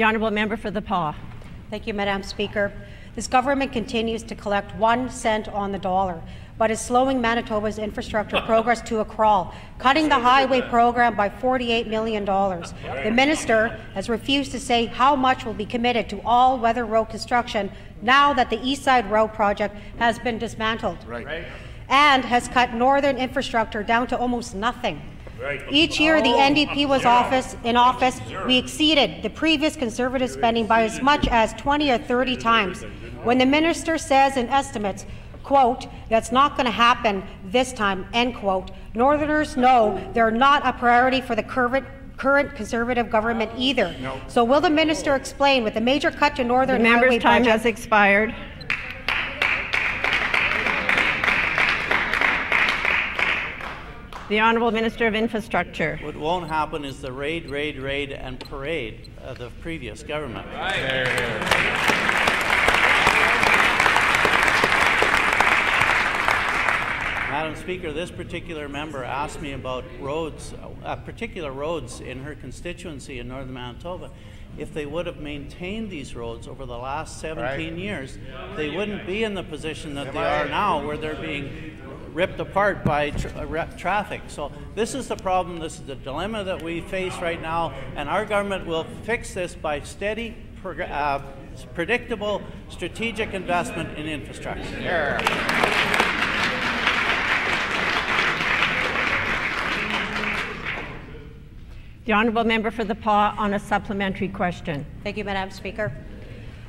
The Honourable Member for the Pas. Thank you, Madam Speaker. This government continues to collect one cent on the dollar, but is slowing Manitoba's infrastructure progress to a crawl, cutting the highway program by $48 million. The minister has refused to say how much will be committed to all-weather road construction now that the Eastside Road project has been dismantled. Right. And has cut northern infrastructure down to almost nothing. Right. Each year the oh, NDP was office, in office, we exceeded the previous Conservative spending by as much as 20 or 30 times. When the minister says in estimates, quote, that's not going to happen this time, end quote, Northerners know they're not a priority for the current current Conservative government either. So will the minister explain with the major cut to The Northern Highway member's time budget has expired. The Honourable Minister of Infrastructure. What won't happen is the raid, raid, raid, and parade of the previous government. Right there. Madam Speaker, this particular member asked me about roads, uh, particular roads in her constituency in northern Manitoba. If they would have maintained these roads over the last 17 years, they wouldn't be in the position that they are now, where they're being ripped apart by tr- uh, traffic. So this is the problem. This is the dilemma that we face right now, and our government will fix this by steady, prog- uh, predictable, strategic investment in infrastructure. The Honourable Member for the Pas on a supplementary question. Thank you, Madam Speaker.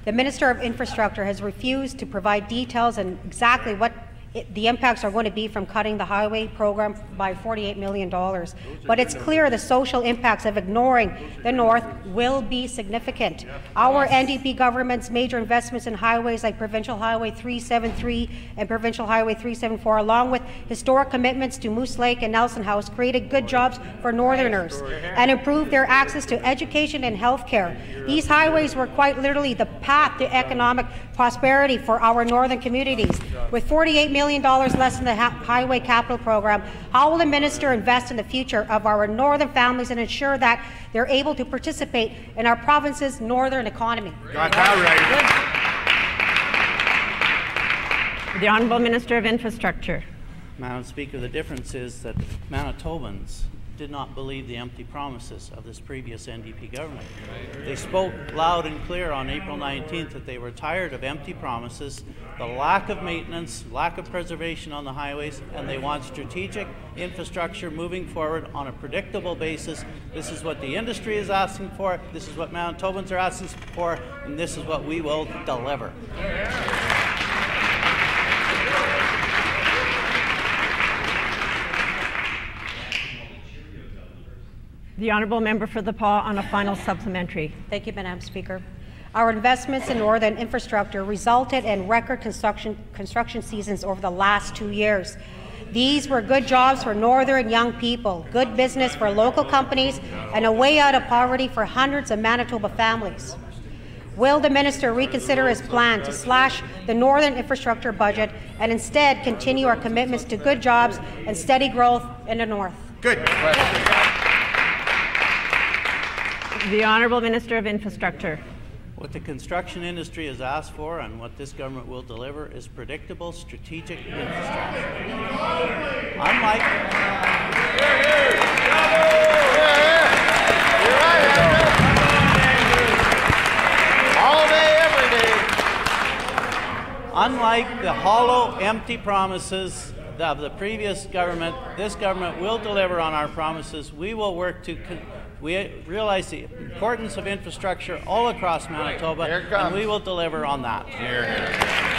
The Minister of Infrastructure has refused to provide details on exactly what it, the impacts are going to be from cutting the highway program by $48 million. But it's clear the social impacts of ignoring the North will be significant. Our NDP government's major investments in highways like Provincial Highway 373 and Provincial Highway 374, along with historic commitments to Moose Lake and Nelson House, created good jobs for Northerners and improved their access to education and health care. These highways were quite literally the path to economic prosperity for our northern communities. With $48 million less in the ha- Highway Capital Program, how will the minister invest in the future of our northern families and ensure that they're able to participate in our province's northern economy? Got that right. The Honourable Minister of Infrastructure. Madam Speaker, the difference is that Manitobans did not believe the empty promises of this previous NDP government. They spoke loud and clear on April 19th that they were tired of empty promises, the lack of maintenance, lack of preservation on the highways, and they want strategic infrastructure moving forward on a predictable basis. This is what the industry is asking for, this is what Manitobans are asking for, and this is what we will deliver. The Honourable Member for the Pas on a final supplementary. Thank you, Madam Speaker. Our investments in northern infrastructure resulted in record construction, construction seasons over the last two years. These were good jobs for northern young people, good business for local companies, and a way out of poverty for hundreds of Manitoba families. Will the minister reconsider his plan to slash the northern infrastructure budget and instead continue our commitments to good jobs and steady growth in the north? Good. The Honourable Minister of Infrastructure. What the construction industry has asked for and what this government will deliver is predictable strategic infrastructure. Unlike, All day, every day. unlike the hollow, empty promises of the previous government, this government will deliver on our promises. We will work to, con- we realize the importance of infrastructure all across Manitoba, and we will deliver on that. Hear, hear.